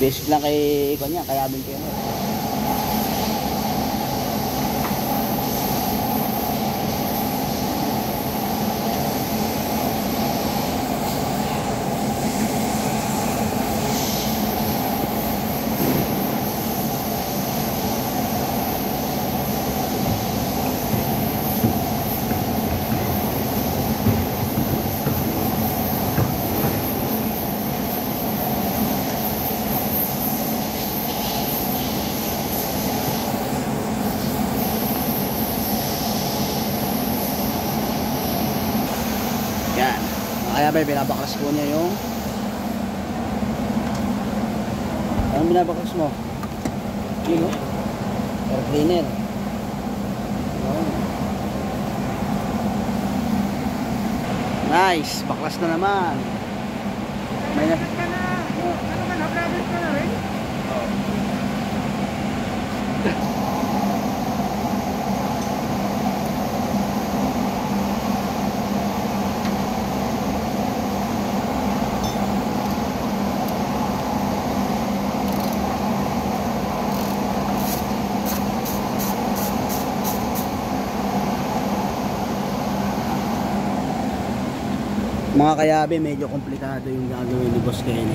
Basic lang kay kanya, kaya din kayo. Yan. Ba, binabaklas po niya yung Anong binabaklas mo? Yun, oh. Air cleaner. Nice, baklas na naman. May na ka na. Ano ka na? Private ka na rin? Mga kayabe, medyo komplikado yung gagawin ni Boss Kenny.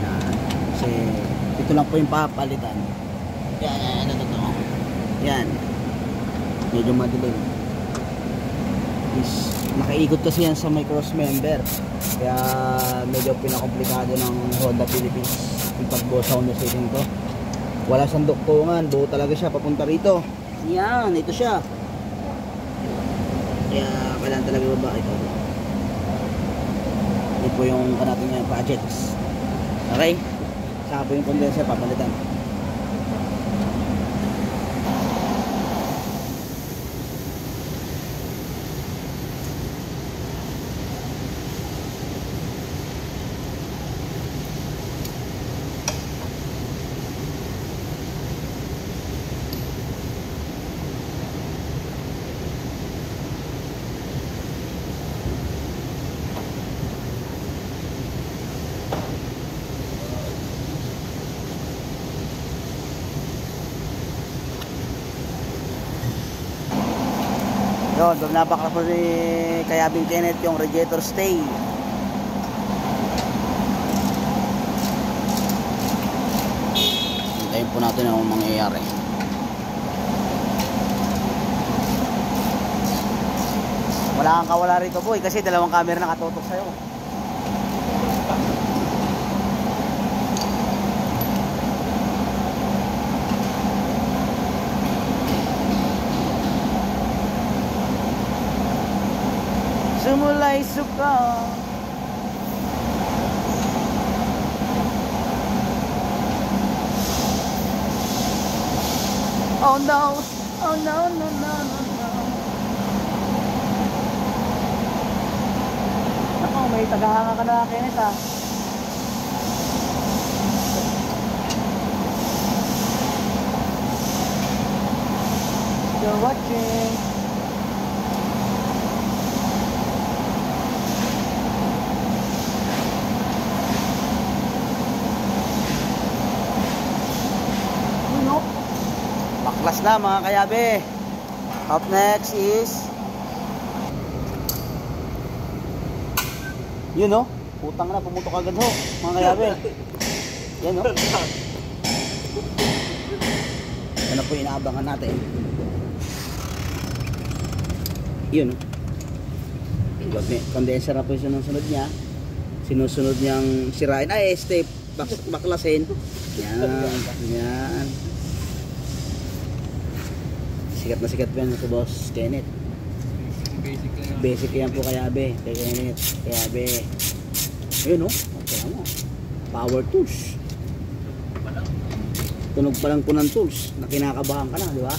Yan. Kasi ito lang po yung papalitan. Yan, yan, ito, Yan. Medyo madilim. Is, nakaikot kasi yan sa may cross member. Kaya medyo pinakomplikado ng Honda Philippines yung pagbusaw na setting to. Wala siyang duktungan, buo talaga siya papunta rito. Yan, ito siya. Kaya kailangan talaga baba ito. Po yung kanatin niya projects. Okay? Saka po yung condenser papalitan. Yun, napakla po ni Kayabing Kenneth yung radiator stay. Hintayin po natin ang mangyayari. Wala kang kawala rito boy kasi dalawang camera nakatutok sa'yo. Sumulay suka Oh no, oh no, no, no, no, no. Ako, may tagahanga ka na Kenneth ah. You're watching Ano? Baklas na mga kayabe. Up next is Yun no? Putang na, pumutok agad ho. Mga kayabe. Yan no? Ano po inaabangan natin? Yun no? Conde- Condenser na po yung sinusunod niya. Sinusunod niyang sirain. Ay, step bak- baklasin. Yan. Yan. Sikat na sikat po yan sa boss Kenneth. Basic lang. Basic yan po kay Abe. Kay Kenneth. Kay Abe. Ayun o. Okay mo. Power tools. Tunog pa lang po ng tools na kinakabahan ka na, di ba?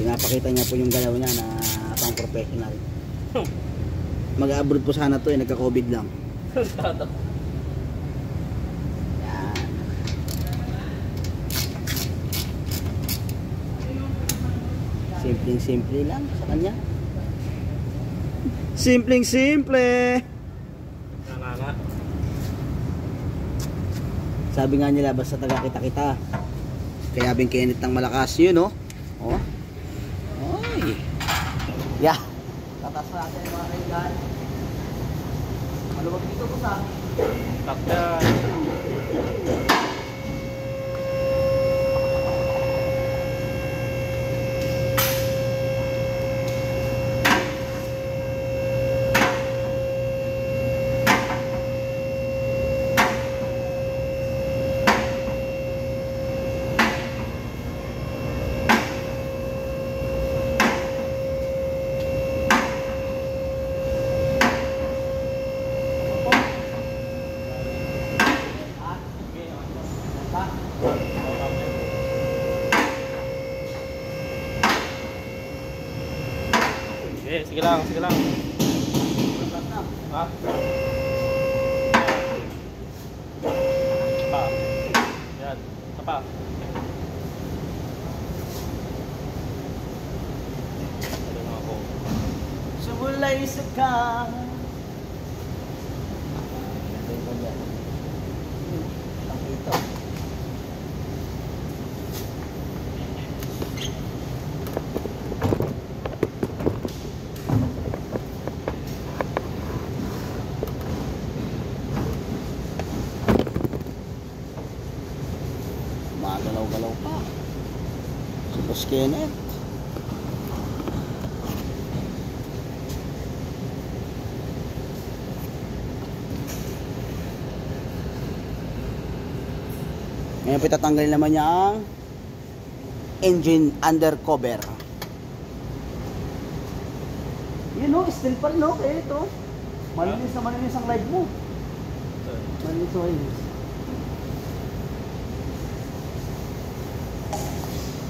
Pinapakita niya po yung galaw niya na pang professional. Mag-abroad po sana to eh, nagka-COVID lang. Yan. Simpleng simple lang sa kanya. Simpleng simple. Nanganga. Sabi nga nila basta taga kita kita. Kaya Bing Kenneth ng malakas yun, no? Oh. Maluwag dito ko sa. Takda. Sige, lang, sige lang. Ha? Pa. Yan. Pa. Na ako? Sumulay sa ka. Kenneth. Ngayon po tatanggalin naman niya ang engine undercover. Yun o, still pa rin o, kaya ito. Malinis na malinis ang live mo. Malinis o malinis.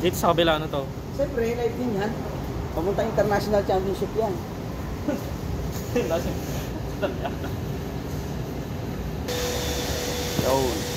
Dito sa kabila na to. Siyempre, live din yan. Pamunta international championship yan. Yun.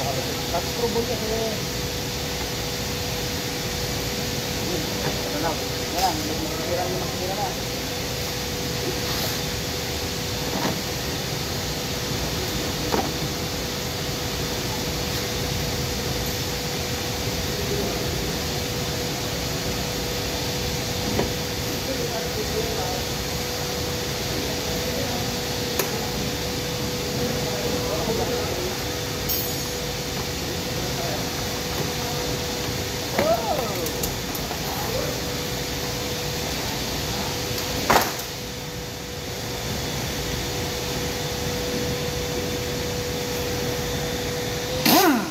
Tapos trouble kasi. Ano lang, wala, nakikira mo nakikira na.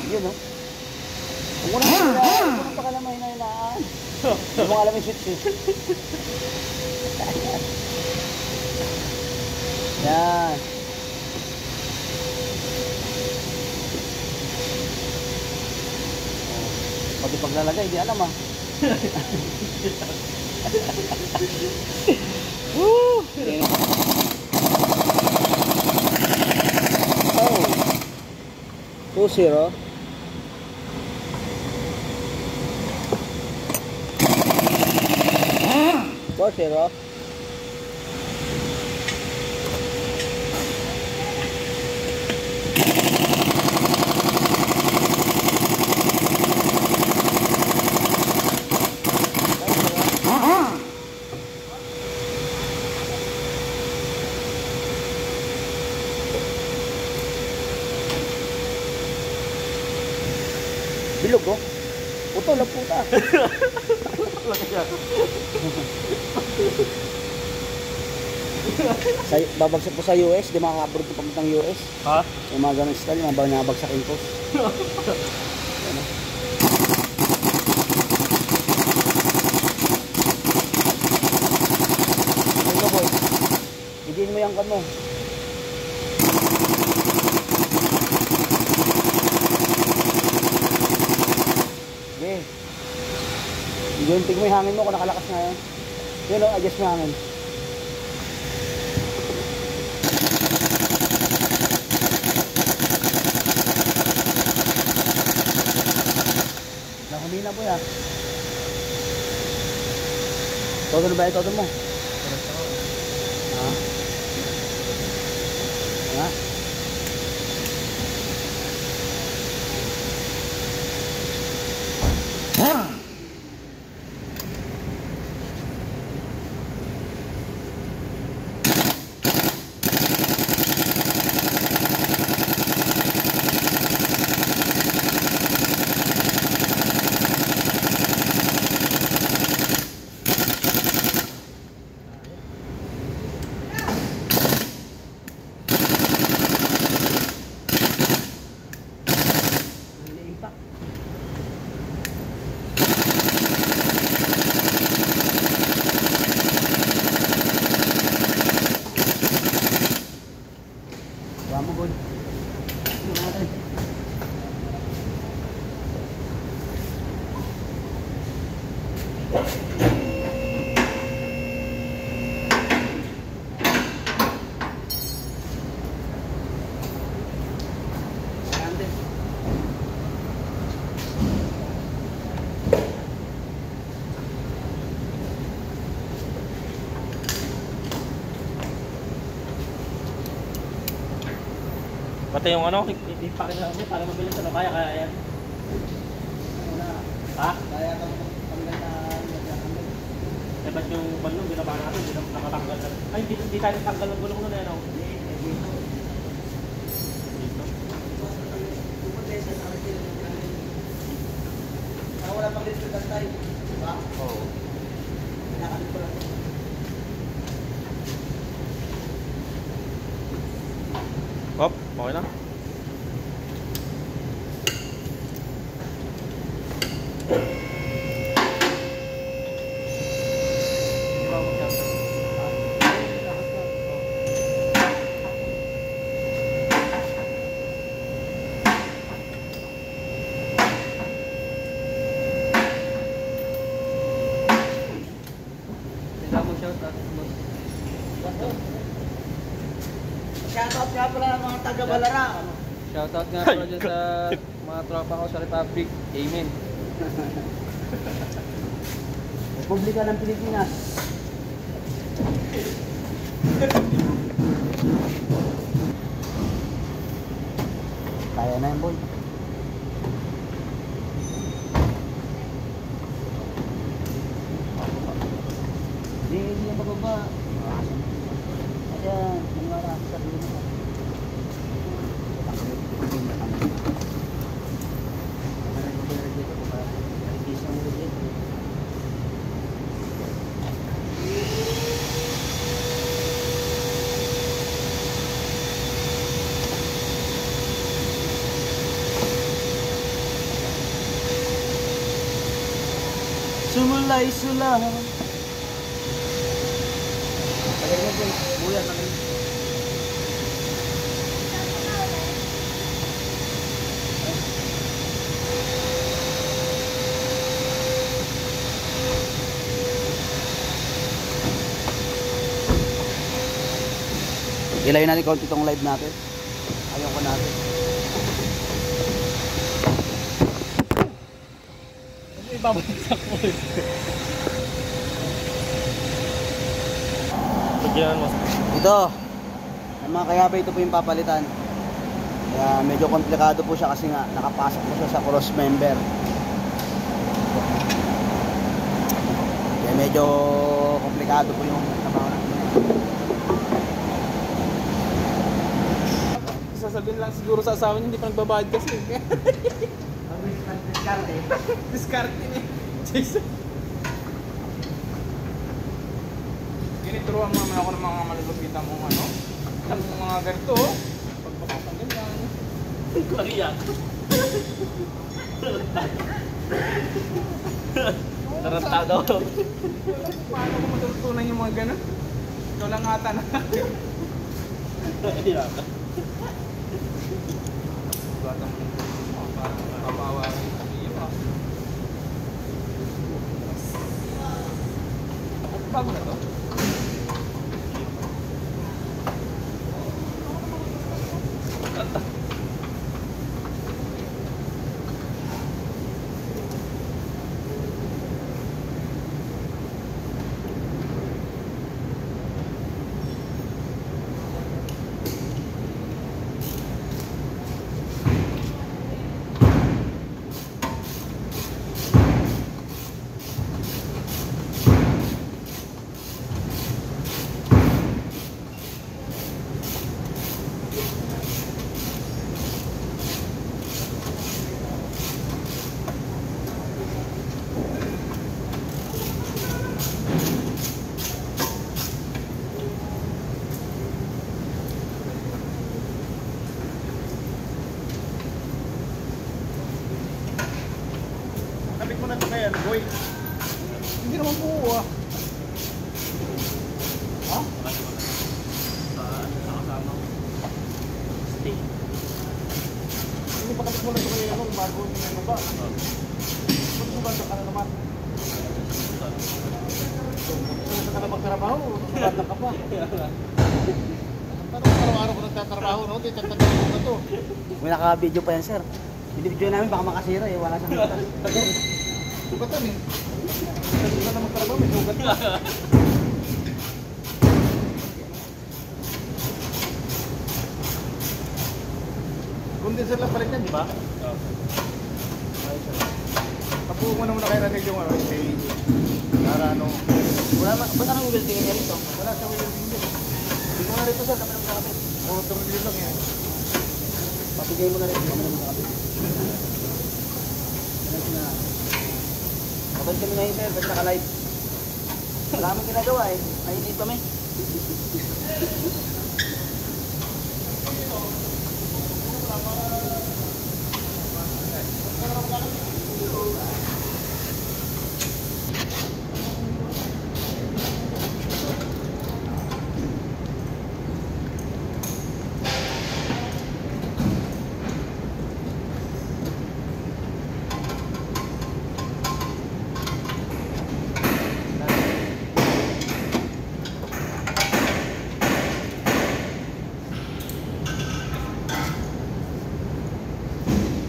Yun o. Kung wala ka na, kung wala pa ka na mahinahinaan. Hindi mo alam yung shit shit. Yan. Oh. Pati paglalagay, di alam ah. Woo! Oh. Two zero. 多少钱啊？Sa US, di makaka-abroad po papuntang US. Ha? Yung mga ganun style, mga bagay nabagsakin po. Ano? Ito boy, higin mo yung kan mo. Sige. Gunting mo yung hangin mo kung nakalakas na yan. Yun o, adjust mo yung hangin. भाइ Kadma Pati yung ano, ipakin na namin para mabilis ano kaya kaya yan. Ha? Kaya ka tanggal na. Eh ba't yung balong binaba natin, hindi na nakatanggal na. Ay, hindi, hindi tayo tanggal ng gulong yan. oh. Dito. Ah, wala pang dito tayo. Diba? Oo. Pinakalit ko lang. Hop, okay na. Kailangan mo shout out mo. Shoutout nga pala ng mga taga-Balara. Shout out nga pala dyan sa mga tropa ko sa Republic. Amen. Republika ng Pilipinas. Kaya na yan, boy. Hindi, hindi yan bababa. Ayan, mga sa sarili mo. Sumulay sula. Tagay mo, boy. Buya, natin konti itong live natin. Ayaw ko natin. Ibabagsak mo. Bigyan mo. Ito, ang mga kayabe, ito po yung papalitan. Kaya medyo komplikado po siya kasi nga nakapasok po siya sa cross member. Kaya medyo komplikado po yung trabaho natin. Sasabihin lang siguro sa asawa niya, hindi pa nagbabayad kasi. diskarte. Discarte ni Jason. Ginituruan mo naman ako ng mga malulupitan mong ano. Ang mga ganito. oh. Pagpapasok ng ganyan. Korea. Tarantado. Paano ko matutunan yung mga ganun? Ikaw lang ata na. Iya. Bata mo. Papawa ko yung iyo ah. Bago na to? Kapit mo na ito kaya, boy. Hindi naman po ah. Ha? Sa kasama ko. Stay. Hindi pa kapit mo na ito kaya ano, bago yung ano ba? Ba't mo ba ka na naman? Na magtrabaho, bata ka pa. Parang araw-araw ko nagtatrabaho, no? Titagtagal ko na to. May naka-video pa yan, sir. Video namin baka makasira eh. Wala siyang kita. Sugatan eh. Ka na magtrabaho, may sugat ka. Condenser lang pala yan, di ba? Tapuin mo naman na kaya natin yung ano, yung. Para ano, Wala ma... Ba't anong niya rito? wala sa wheel hindi. Hindi ko nga rito, sir. Kami. Oo, tumigil lang yan. Papigay mo na rin. Kami naman nakapit. Ano na? Kapag kami ngayon, sir. Ba't naka-live? Wala akong ginagawa eh. Hindi kami.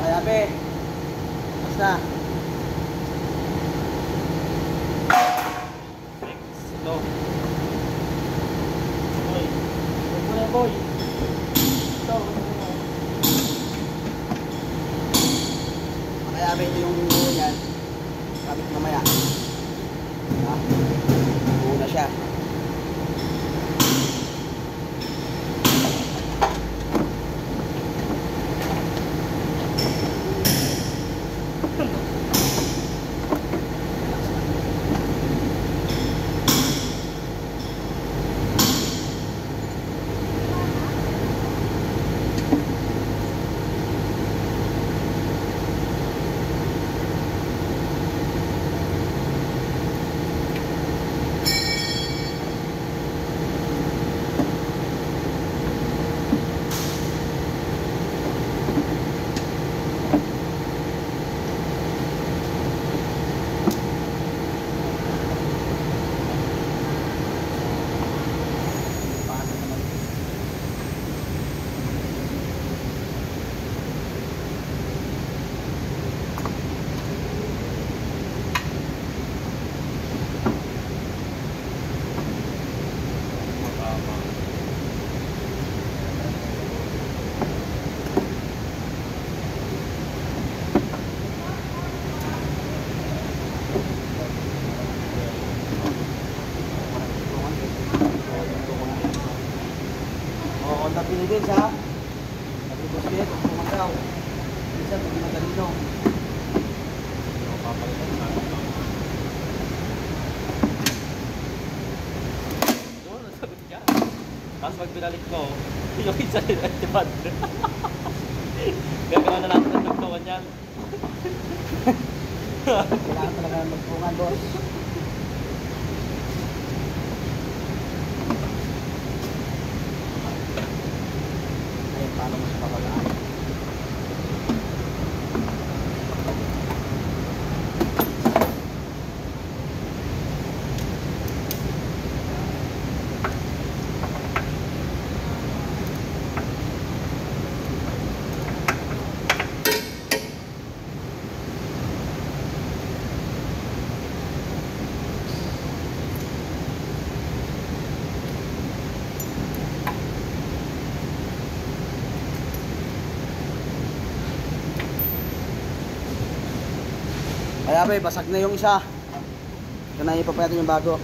kaya be? Basta. Din sa Nagibusket, kumagaw. Minsan, pag matalino. Doon, nasagot niya. Tapos pag ko, yung isa ay tibad. Ba, basag na yung isa. Ito na ipapayatin yung bago.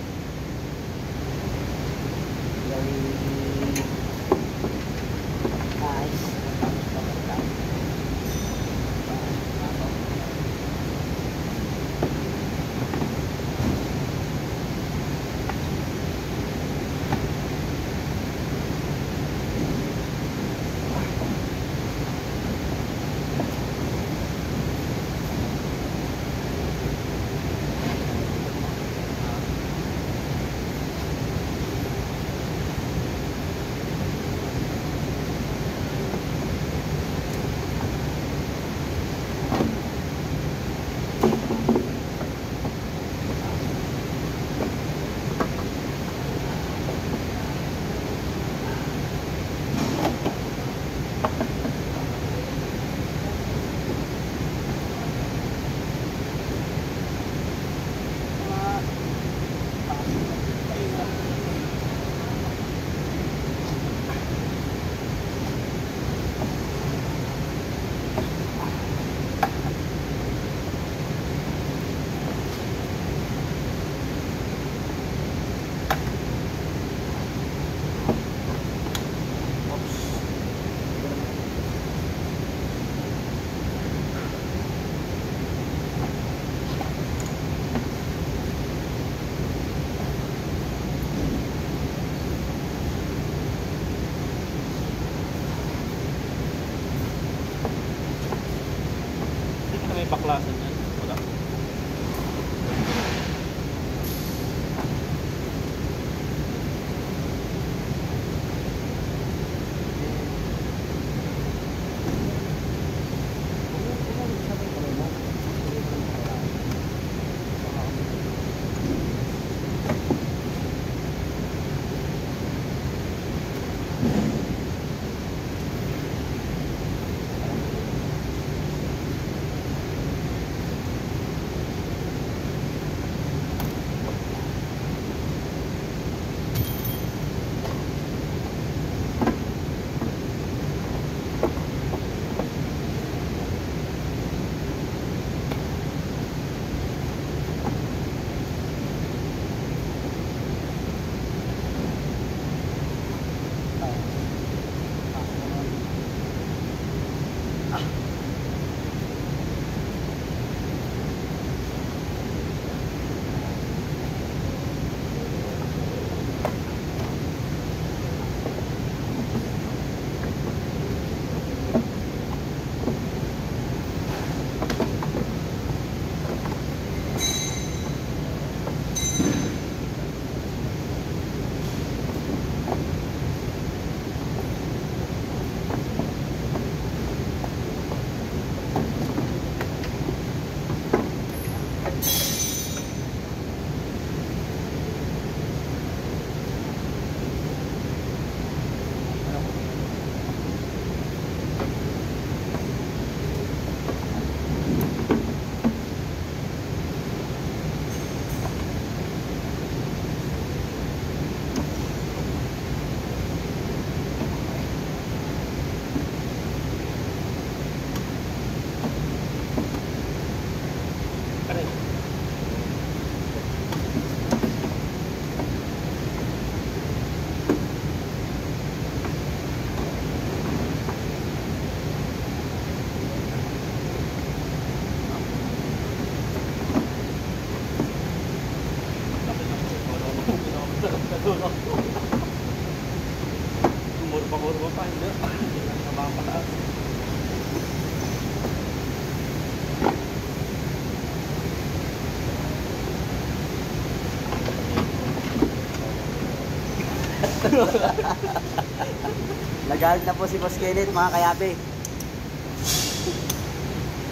Nagalit na po si Boss Kenneth mga kayabe.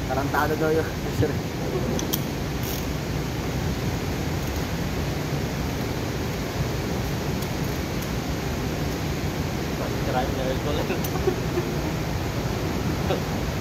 Tarantado daw yun. Crime level ko lang.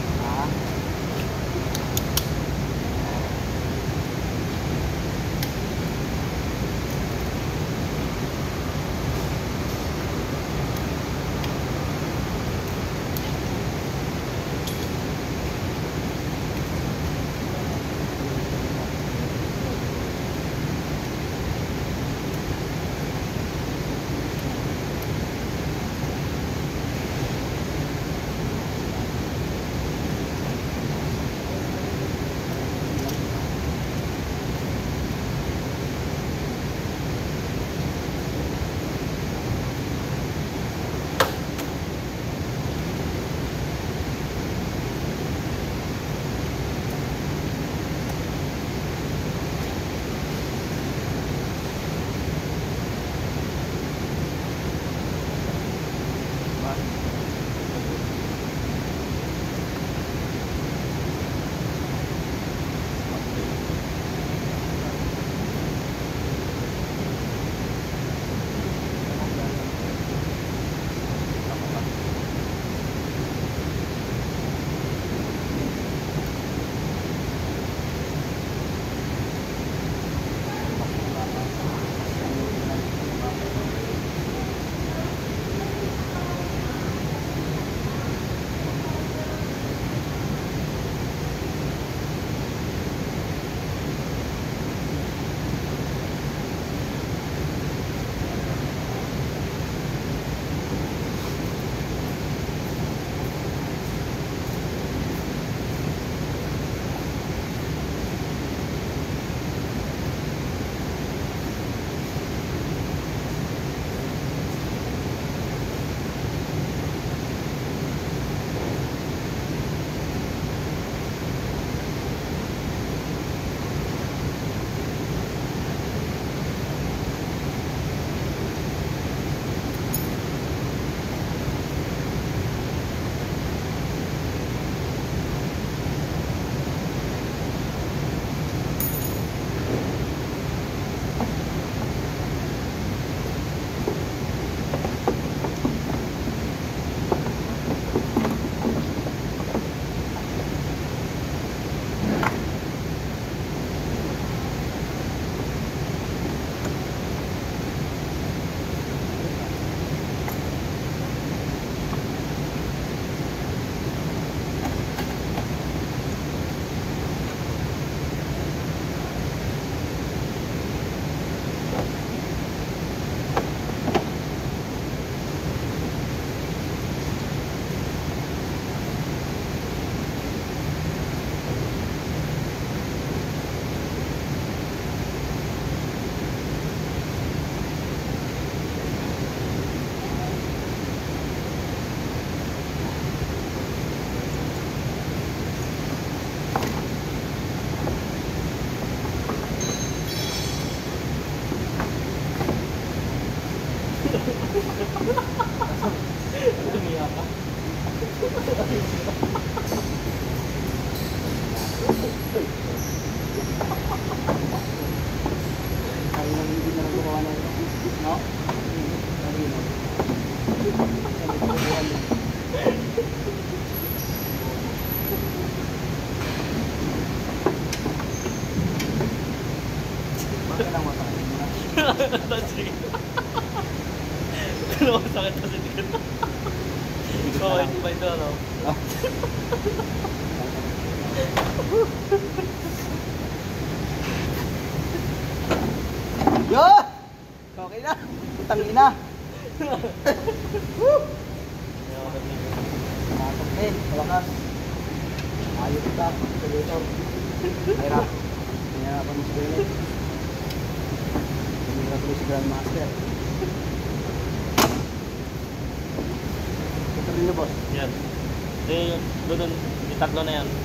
tatlo dun. Yung tatlo na yan.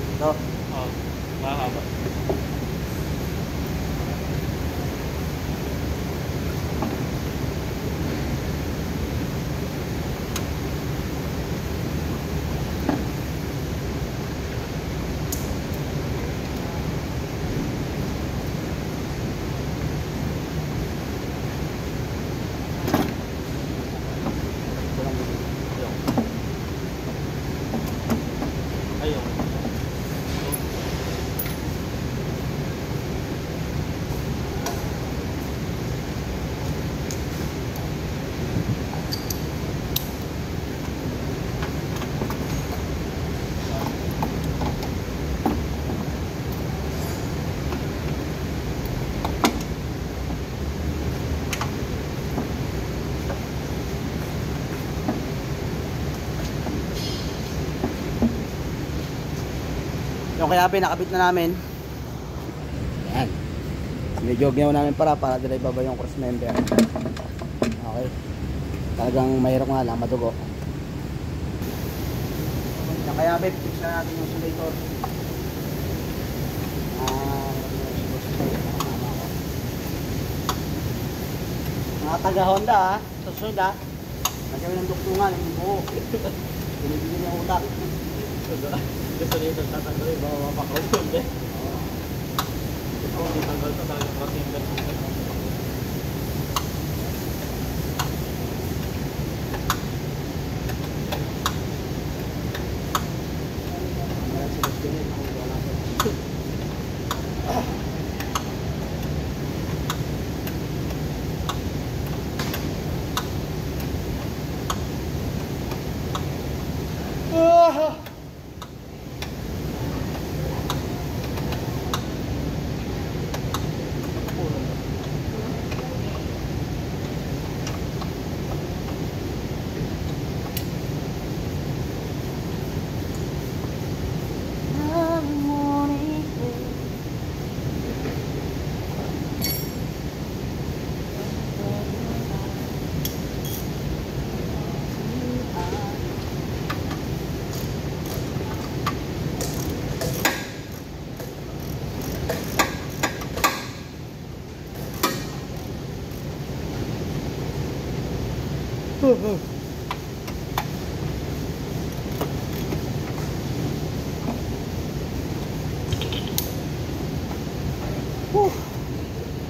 Yung kaya pinakabit na namin. Yan. Medyo ginawa namin para para dila ibaba yung cross member. Okay. Talagang mahirap nga lang, madugo. Kaya be, fix na natin yung sulator. Ah, mga taga Honda ah, susunod ah. Nagawin ng duktungan, yung buo. Binibigyan niya utak. Gusto itong tatanggalin, baka mapakaw yun eh. Ito, hindi tanggal to, talagang